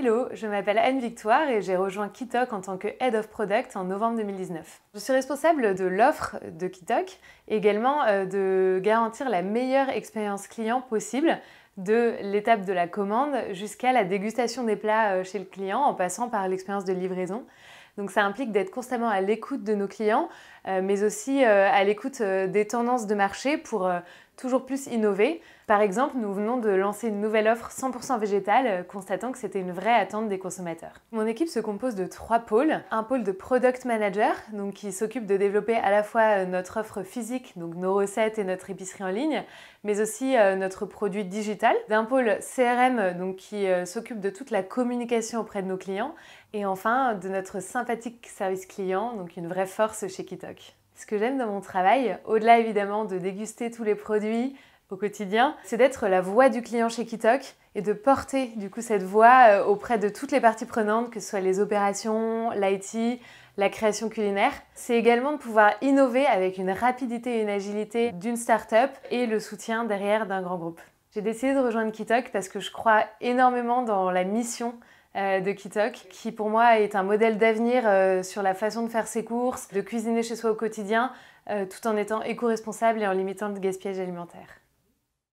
Hello, je m'appelle Anne Victoire et j'ai rejoint Kitok en tant que Head of Product en novembre 2019. Je suis responsable de l'offre de Kitok également euh, de garantir la meilleure expérience client possible de l'étape de la commande jusqu'à la dégustation des plats euh, chez le client en passant par l'expérience de livraison. Donc ça implique d'être constamment à l'écoute de nos clients, euh, mais aussi à l'écoute des tendances de marché pour toujours plus innover. Par exemple, nous venons de lancer une nouvelle offre 100% végétale, euh, constatant que c'était une vraie attente des consommateurs. Mon équipe se compose de trois pôles. Un pôle de product manager, qui s'occupe de développer à la fois euh, notre offre physique, donc nos recettes et notre épicerie en ligne, mais aussi euh, notre produit digital. D'un pôle CRM, qui s'occupe de toute la communication auprès de nos clients, et enfin de notre sympathique service client, donc une vraie force chez Kitok. Ce que j'aime dans mon travail, au-delà évidemment de déguster tous les produits, au quotidien, c'est d'être la voix du client chez Kitok et de porter du coup cette voix euh, auprès de toutes les parties prenantes, que ce soit les opérations, l'IT, la création culinaire. C'est également de pouvoir innover avec une rapidité et une agilité d'une start-up et le soutien derrière d'un grand groupe. J'ai décidé de rejoindre Kitok parce que je crois énormément dans la mission de Kitok, qui pour moi est un modèle d'avenir euh, sur la façon de faire ses courses, de cuisiner chez soi au quotidien, tout en étant éco-responsable et en limitant le gaspillage alimentaire.